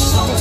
Something